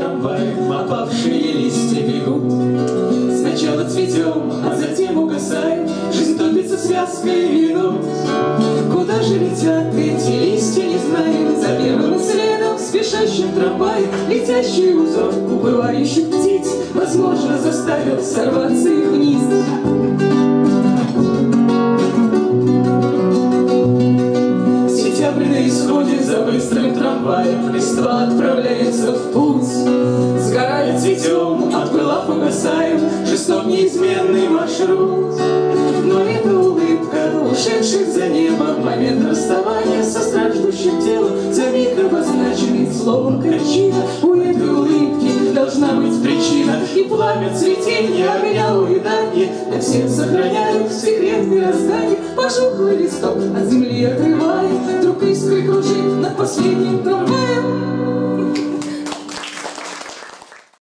трамваем попавшие листья бегут. Сначала цветем, а затем угасаем. Жизнь топится связкой минут Куда же летят эти листья, не знаем. За первым следом спешащим трамваем Летящий узор убывающих птиц Возможно, заставил сорваться их вниз. Сентябрь на исходе за быстрым трамваем Листва отправляет Жесток неизменный маршрут. Но эта улыбка ушедших за небо. Момент расставания со страждущим телом. За миг обозначенный словом кончина У этой улыбки должна быть причина. И пламя цветения огня уедания Для всех сохраняют секрет мироздания. Пожухлый листок от земли отрывая Вдруг искры кружит над последним трамваем